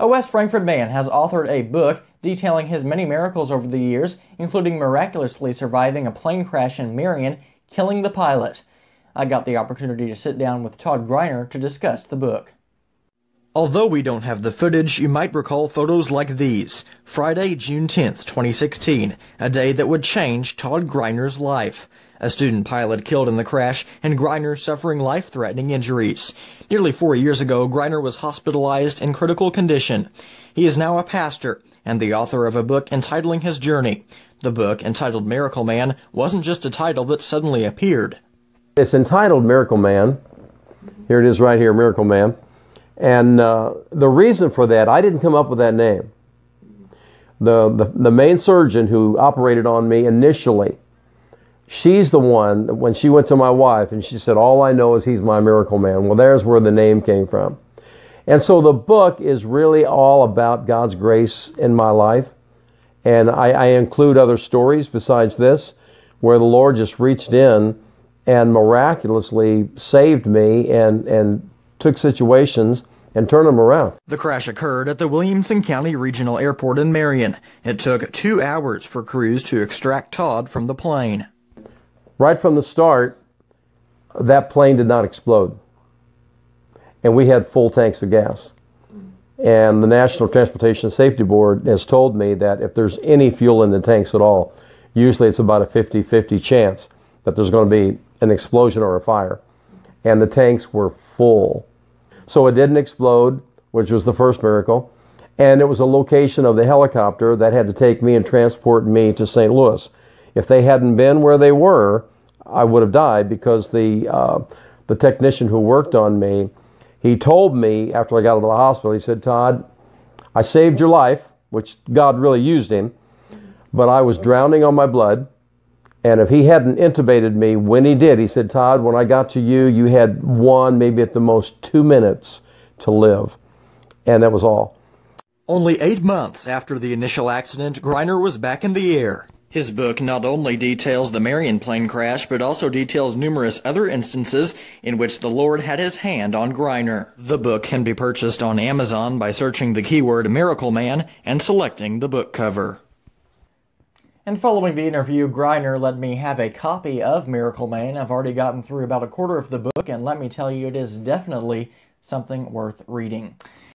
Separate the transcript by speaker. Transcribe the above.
Speaker 1: A West Frankfort man has authored a book detailing his many miracles over the years, including miraculously surviving a plane crash in Marion, killing the pilot. I got the opportunity to sit down with Todd Greiner to discuss the book.
Speaker 2: Although we don't have the footage, you might recall photos like these. Friday, June 10th, 2016, a day that would change Todd Greiner's life. A student pilot killed in the crash and Greiner suffering life-threatening injuries. Nearly four years ago, Greiner was hospitalized in critical condition. He is now a pastor and the author of a book entitling his journey. The book, entitled Miracle Man, wasn't just a title that suddenly appeared.
Speaker 3: It's entitled Miracle Man. Here it is right here, Miracle Man. And uh, the reason for that, I didn't come up with that name. The, the, the main surgeon who operated on me initially, she's the one, when she went to my wife and she said, All I know is he's my miracle man. Well, there's where the name came from. And so the book is really all about God's grace in my life. And I, I include other stories besides this where the Lord just reached in and miraculously saved me and, and took situations and turned them around.
Speaker 2: The crash occurred at the Williamson County Regional Airport in Marion. It took two hours for crews to extract Todd from the plane.
Speaker 3: Right from the start, that plane did not explode. And we had full tanks of gas. And the National Transportation Safety Board has told me that if there's any fuel in the tanks at all, usually it's about a 50 50 chance that there's going to be an explosion or a fire. And the tanks were full. So it didn't explode, which was the first miracle. And it was a location of the helicopter that had to take me and transport me to St. Louis. If they hadn't been where they were, I would have died because the uh, the technician who worked on me, he told me after I got out of the hospital, he said, Todd, I saved your life, which God really used him, but I was drowning on my blood. And if he hadn't intubated me when he did, he said, Todd, when I got to you, you had one, maybe at the most two minutes to live. And that was all.
Speaker 2: Only eight months after the initial accident, Greiner was back in the air. His book not only details the Marion plane crash, but also details numerous other instances in which the Lord had his hand on Greiner. The book can be purchased on Amazon by searching the keyword Miracle Man and selecting the book cover.
Speaker 1: And following the interview, Greiner let me have a copy of Miracle Man. I've already gotten through about a quarter of the book, and let me tell you, it is definitely something worth reading.